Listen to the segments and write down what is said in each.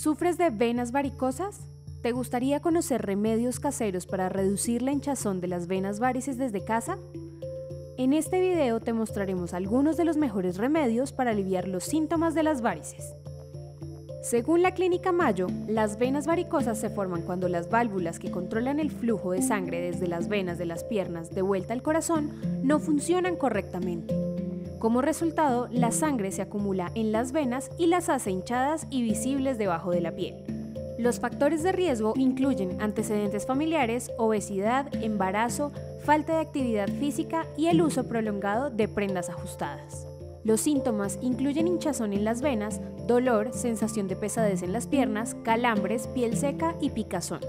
¿Sufres de venas varicosas? ¿Te gustaría conocer remedios caseros para reducir la hinchazón de las venas varices desde casa? En este video te mostraremos algunos de los mejores remedios para aliviar los síntomas de las varices. Según la clínica Mayo, las venas varicosas se forman cuando las válvulas que controlan el flujo de sangre desde las venas de las piernas de vuelta al corazón no funcionan correctamente. Como resultado, la sangre se acumula en las venas y las hace hinchadas y visibles debajo de la piel. Los factores de riesgo incluyen antecedentes familiares, obesidad, embarazo, falta de actividad física y el uso prolongado de prendas ajustadas. Los síntomas incluyen hinchazón en las venas, dolor, sensación de pesadez en las piernas, calambres, piel seca y picazón.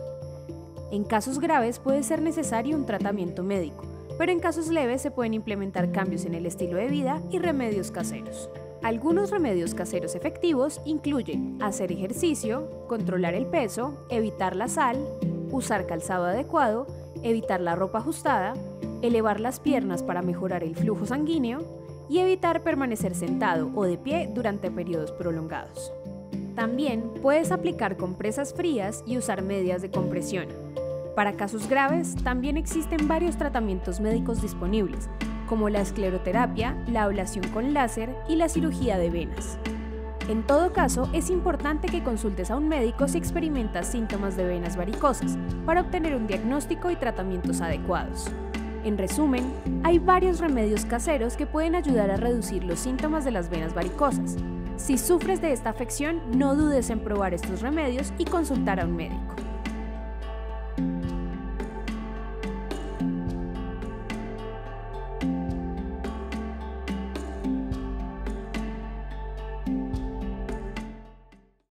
En casos graves puede ser necesario un tratamiento médico pero en casos leves se pueden implementar cambios en el estilo de vida y remedios caseros. Algunos remedios caseros efectivos incluyen hacer ejercicio, controlar el peso, evitar la sal, usar calzado adecuado, evitar la ropa ajustada, elevar las piernas para mejorar el flujo sanguíneo y evitar permanecer sentado o de pie durante periodos prolongados. También puedes aplicar compresas frías y usar medias de compresión, para casos graves, también existen varios tratamientos médicos disponibles, como la escleroterapia, la ablación con láser y la cirugía de venas. En todo caso, es importante que consultes a un médico si experimentas síntomas de venas varicosas para obtener un diagnóstico y tratamientos adecuados. En resumen, hay varios remedios caseros que pueden ayudar a reducir los síntomas de las venas varicosas. Si sufres de esta afección, no dudes en probar estos remedios y consultar a un médico.